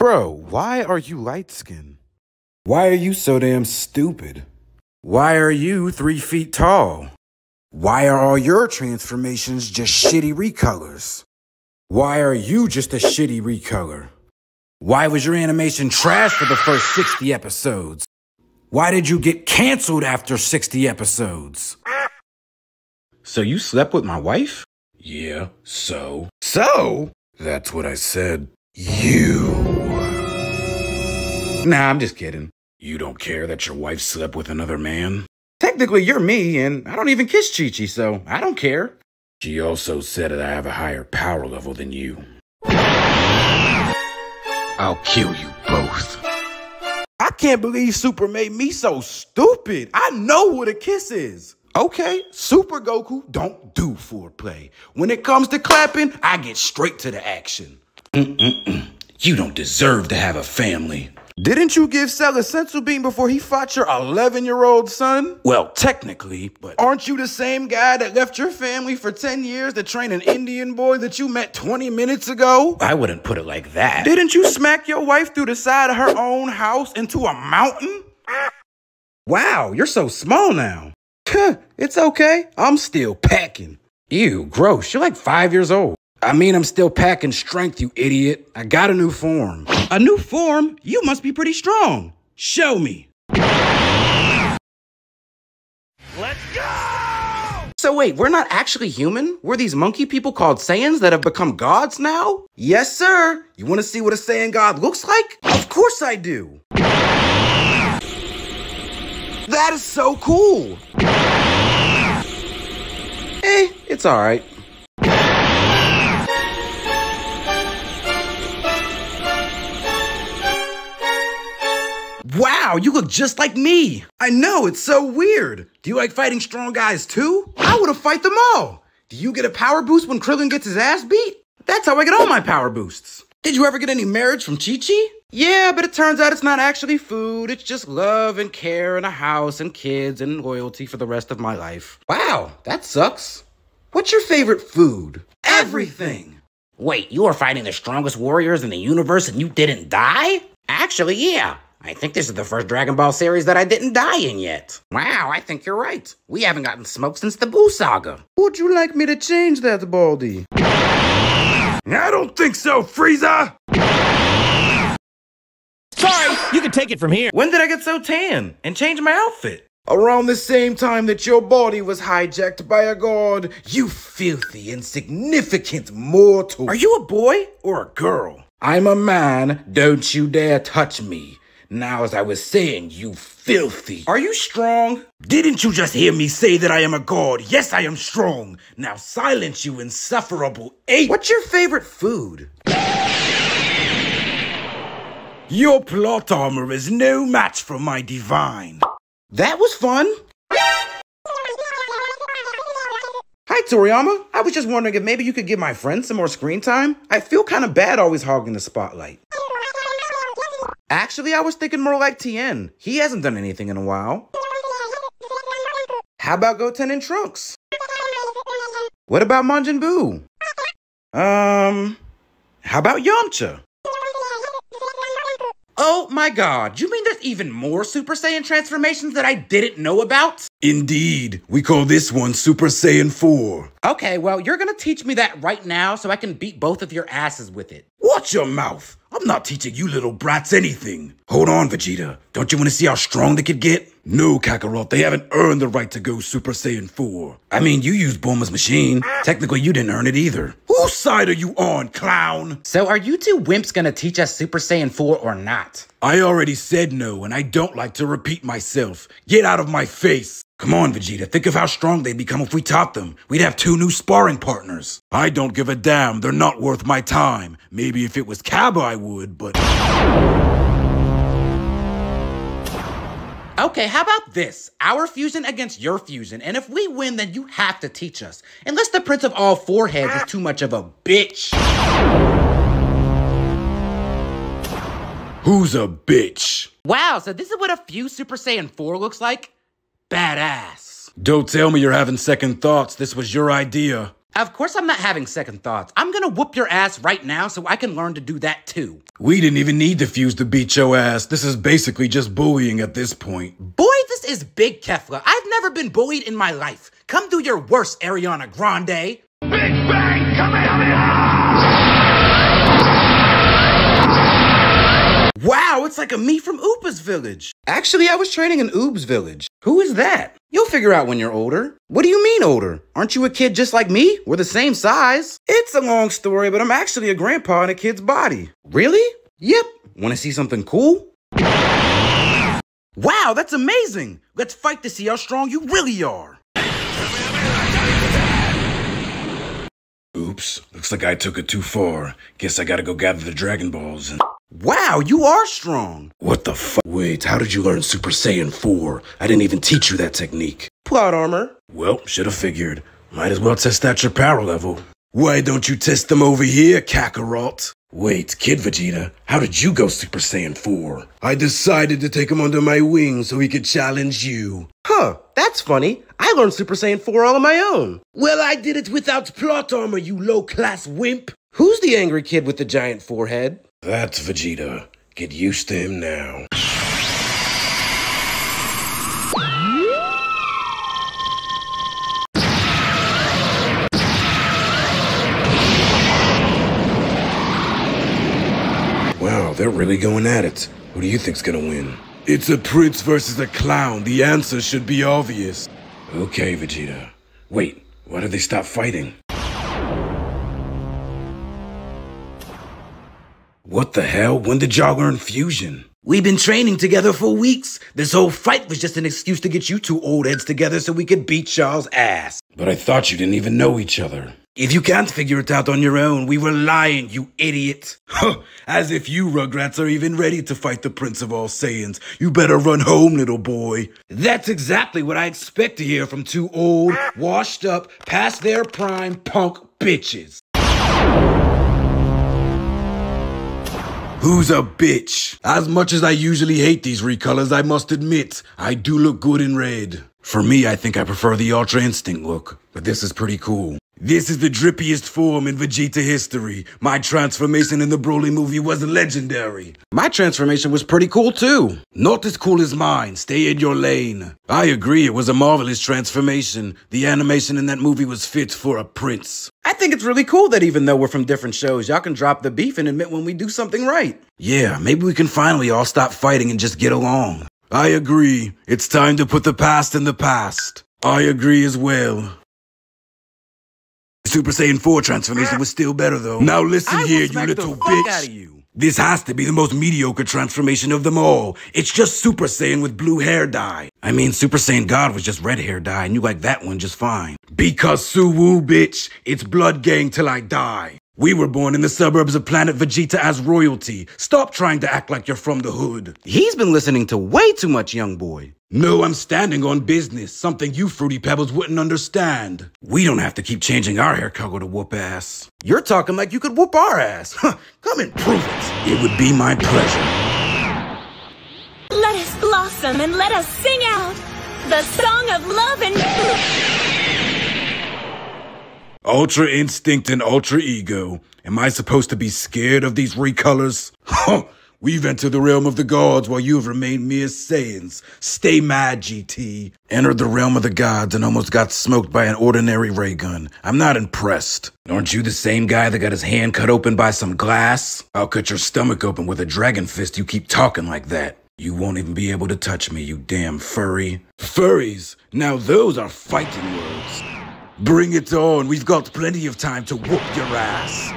Bro, why are you light skinned? Why are you so damn stupid? Why are you three feet tall? Why are all your transformations just shitty recolors? Why are you just a shitty recolor? Why was your animation trash for the first 60 episodes? Why did you get canceled after 60 episodes? So you slept with my wife? Yeah, so? So? That's what I said. You. Nah, I'm just kidding. You don't care that your wife slept with another man? Technically, you're me, and I don't even kiss Chi Chi, so I don't care. She also said that I have a higher power level than you. I'll kill you both. I can't believe Super made me so stupid. I know what a kiss is. Okay, Super Goku don't do foreplay. When it comes to clapping, I get straight to the action. Mm-mm-mm. You don't deserve to have a family. Didn't you give Cell a senzu bean before he fought your 11 year old son? Well, technically, but aren't you the same guy that left your family for 10 years to train an Indian boy that you met 20 minutes ago? I wouldn't put it like that. Didn't you smack your wife through the side of her own house into a mountain? Wow, you're so small now. it's okay. I'm still packing. Ew, gross. You're like five years old. I mean, I'm still packing strength, you idiot. I got a new form. A new form? You must be pretty strong. Show me. Let's go! So wait, we're not actually human? We're these monkey people called Saiyans that have become gods now? Yes, sir. You want to see what a Saiyan god looks like? Of course I do. That is so cool. Eh, it's all right. Wow, you look just like me. I know, it's so weird. Do you like fighting strong guys too? I would have fight them all. Do you get a power boost when Krillin gets his ass beat? That's how I get all my power boosts. Did you ever get any marriage from Chi Chi? Yeah, but it turns out it's not actually food. It's just love and care and a house and kids and loyalty for the rest of my life. Wow, that sucks. What's your favorite food? Everything. Wait, you were fighting the strongest warriors in the universe and you didn't die? Actually, yeah. I think this is the first Dragon Ball series that I didn't die in yet. Wow, I think you're right. We haven't gotten smoked since the Buu Saga. Would you like me to change that, Baldy? I don't think so, Frieza! Sorry, you can take it from here. When did I get so tan and change my outfit? Around the same time that your body was hijacked by a god, you filthy, insignificant mortal. Are you a boy or a girl? I'm a man, don't you dare touch me. Now, as I was saying, you filthy. Are you strong? Didn't you just hear me say that I am a god? Yes, I am strong. Now silence you insufferable ape. What's your favorite food? Your plot armor is no match for my divine. That was fun. Hi, Toriyama. I was just wondering if maybe you could give my friend some more screen time. I feel kind of bad always hogging the spotlight. Actually, I was thinking more like Tien. He hasn't done anything in a while. How about Goten and Trunks? What about Majin Buu? Um, how about Yamcha? Oh my god, you mean there's even more Super Saiyan transformations that I didn't know about? Indeed, we call this one Super Saiyan 4. Okay, well, you're gonna teach me that right now so I can beat both of your asses with it. Watch your mouth! I'm not teaching you little brats anything. Hold on, Vegeta. Don't you want to see how strong they could get? No, Kakarot, they haven't earned the right to go Super Saiyan 4. I mean, you used Bulma's machine. Technically, you didn't earn it either. Whose side are you on, clown? So are you two wimps gonna teach us Super Saiyan 4 or not? I already said no, and I don't like to repeat myself. Get out of my face. Come on, Vegeta, think of how strong they'd become if we taught them. We'd have two new sparring partners. I don't give a damn, they're not worth my time. Maybe if it was Cabba I would, but... Okay, how about this? Our fusion against your fusion, and if we win, then you have to teach us. Unless the Prince of All Foreheads is too much of a bitch. Who's a bitch? Wow, so this is what a few Super Saiyan 4 looks like? Badass. Don't tell me you're having second thoughts. This was your idea. Of course I'm not having second thoughts. I'm gonna whoop your ass right now so I can learn to do that too. We didn't even need to fuse to beat your ass. This is basically just bullying at this point. Boy, this is big Kefla. I've never been bullied in my life. Come do your worst, Ariana Grande. Wow, it's like a me from Oopa's village. Actually, I was training in Oob's village. Who is that? You'll figure out when you're older. What do you mean older? Aren't you a kid just like me? We're the same size. It's a long story, but I'm actually a grandpa in a kid's body. Really? Yep. Want to see something cool? Wow, that's amazing. Let's fight to see how strong you really are. Oops, looks like I took it too far. Guess I gotta go gather the Dragon Balls and. Wow, you are strong. What the fuck? Wait, how did you learn Super Saiyan 4? I didn't even teach you that technique. Plot armor. Well, should have figured. Might as well test out your power level. Why don't you test them over here, Kakarot? Wait, Kid Vegeta, how did you go Super Saiyan 4? I decided to take him under my wing so he could challenge you. Huh, that's funny. I learned Super Saiyan 4 all on my own. Well, I did it without plot armor, you low-class wimp. Who's the angry kid with the giant forehead? That's Vegeta. Get used to him now. Wow, they're really going at it. Who do you think's gonna win? It's a prince versus a clown. The answer should be obvious. Okay, Vegeta. Wait, why did they stop fighting? What the hell? When did y'all learn fusion? We've been training together for weeks. This whole fight was just an excuse to get you two old heads together so we could beat Charles' ass. But I thought you didn't even know each other. If you can't figure it out on your own, we were lying, you idiot. Huh, as if you Rugrats are even ready to fight the Prince of All Saiyans. You better run home, little boy. That's exactly what I expect to hear from two old, washed up, past their prime punk bitches. Who's a bitch? As much as I usually hate these recolors, I must admit, I do look good in red. For me, I think I prefer the Ultra Instinct look, but this is pretty cool. This is the drippiest form in Vegeta history. My transformation in the Broly movie was legendary. My transformation was pretty cool too. Not as cool as mine. Stay in your lane. I agree, it was a marvelous transformation. The animation in that movie was fit for a prince. I think it's really cool that even though we're from different shows, y'all can drop the beef and admit when we do something right. Yeah, maybe we can finally all stop fighting and just get along. I agree. It's time to put the past in the past. I agree as well. Super Saiyan 4 transformation was still better though. Now listen I here, you smack the little fuck bitch. outta you. This has to be the most mediocre transformation of them all. It's just Super Saiyan with blue hair dye. I mean, Super Saiyan God was just red hair dye, and you like that one just fine. Because Suwu, bitch, it's blood gang till I die. We were born in the suburbs of planet Vegeta as royalty. Stop trying to act like you're from the hood. He's been listening to way too much young boy. No, I'm standing on business, something you Fruity Pebbles wouldn't understand. We don't have to keep changing our hair color to whoop ass. You're talking like you could whoop our ass. Huh, Come and prove it. It would be my pleasure. Let us blossom and let us sing out the song of love and. Ultra Instinct and Ultra Ego. Am I supposed to be scared of these recolors? Huh! We've entered the realm of the gods while you have remained mere Saiyans. Stay mad, GT. Entered the realm of the gods and almost got smoked by an ordinary ray gun. I'm not impressed. Aren't you the same guy that got his hand cut open by some glass? I'll cut your stomach open with a dragon fist you keep talking like that. You won't even be able to touch me, you damn furry. Furries? Now those are fighting words. Bring it on. We've got plenty of time to whoop your ass.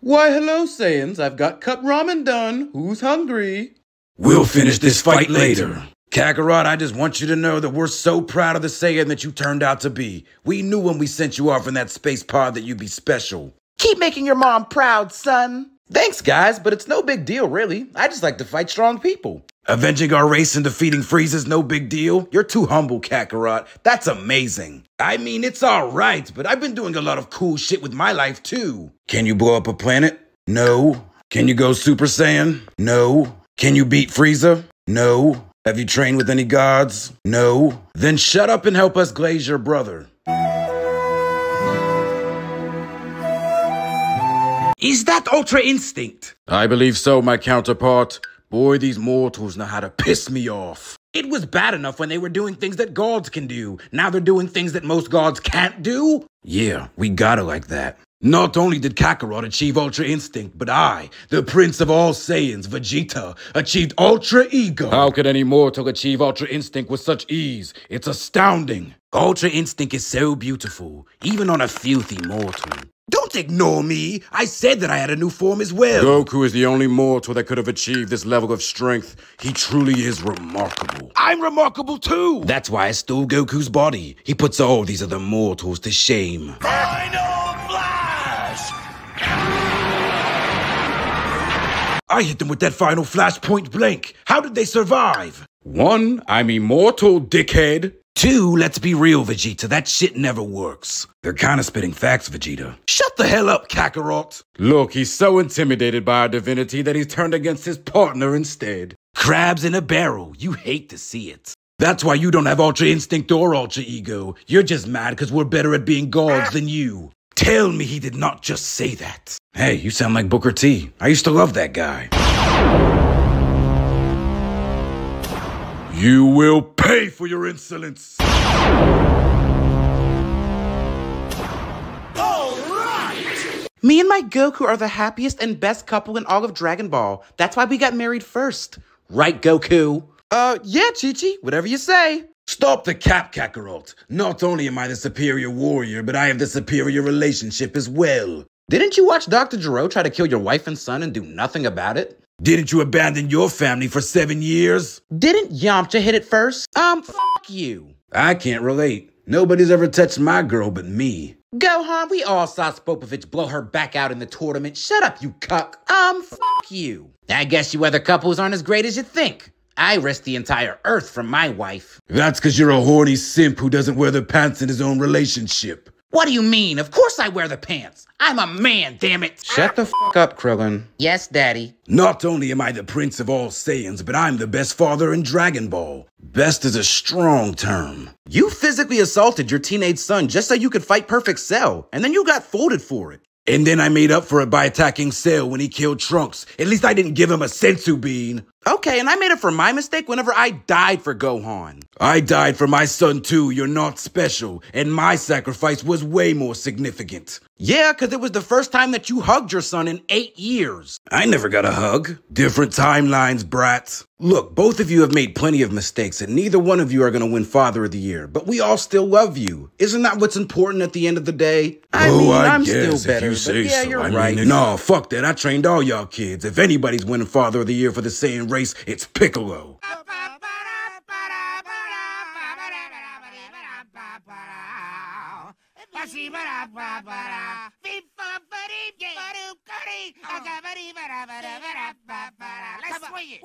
Why, hello, Saiyans. I've got cup ramen done. Who's hungry? We'll finish this fight later. Kakarot, I just want you to know that we're so proud of the Saiyan that you turned out to be. We knew when we sent you off in that space pod that you'd be special. Keep making your mom proud, son. Thanks, guys, but it's no big deal, really. I just like to fight strong people. Avenging our race and defeating Frieza's no big deal. You're too humble, Kakarot. That's amazing. I mean, it's alright, but I've been doing a lot of cool shit with my life too. Can you blow up a planet? No. Can you go Super Saiyan? No. Can you beat Frieza? No. Have you trained with any gods? No. Then shut up and help us glaze your brother. Is that Ultra Instinct? I believe so, my counterpart. Boy, these mortals know how to piss me off. It was bad enough when they were doing things that gods can do. Now they're doing things that most gods can't do? Yeah, we got it like that. Not only did Kakarot achieve Ultra Instinct, but I, the Prince of all Saiyans, Vegeta, achieved Ultra Ego. How could any mortal achieve Ultra Instinct with such ease? It's astounding. Ultra Instinct is so beautiful, even on a filthy mortal. Don't ignore me. I said that I had a new form as well. Goku is the only mortal that could have achieved this level of strength. He truly is remarkable. I'm remarkable too. That's why I stole Goku's body. He puts all these other mortals to shame. Final Flash! I hit them with that final flash point blank. How did they survive? One, I'm immortal, dickhead. Two, let's be real, Vegeta. That shit never works. They're kind of spitting facts, Vegeta. Shut the hell up, Kakarot. Look, he's so intimidated by our divinity that he's turned against his partner instead. Crabs in a barrel. You hate to see it. That's why you don't have Ultra Instinct or Ultra Ego. You're just mad because we're better at being gods than you. Tell me he did not just say that. Hey, you sound like Booker T. I used to love that guy. You will pay for your insolence. Me and my Goku are the happiest and best couple in all of Dragon Ball. That's why we got married first. Right, Goku? Uh, yeah, Chi-Chi. Whatever you say. Stop the cap, Kakarot. Not only am I the superior warrior, but I have the superior relationship as well. Didn't you watch Dr. Gero try to kill your wife and son and do nothing about it? Didn't you abandon your family for seven years? Didn't Yamcha hit it first? Um, fuck you. I can't relate. Nobody's ever touched my girl but me. Gohan, we all saw Spopovich blow her back out in the tournament. Shut up, you cuck. Um, fuck you. I guess you other couples aren't as great as you think. I risked the entire earth for my wife. That's because you're a horny simp who doesn't wear the pants in his own relationship. What do you mean? Of course I wear the pants. I'm a man, damn it. Shut the fuck up, Krillin. Yes, Daddy. Not only am I the prince of all Saiyans, but I'm the best father in Dragon Ball. Best is a strong term. You physically assaulted your teenage son just so you could fight Perfect Cell, and then you got folded for it. And then I made up for it by attacking Cell when he killed Trunks. At least I didn't give him a senzu bean. Okay, and I made it for my mistake whenever I died for Gohan. I died for my son too. You're not special. And my sacrifice was way more significant. Yeah, because it was the first time that you hugged your son in eight years. I never got a hug. Different timelines, brats. Look, both of you have made plenty of mistakes, and neither one of you are going to win Father of the Year, but we all still love you. Isn't that what's important at the end of the day? I oh, mean, I I'm guess, still better, if you but yeah, so. you're I right. Mean, no, fuck that. I trained all y'all kids. If anybody's winning Father of the Year for the Saiyan race, it's Piccolo. Let's swing it.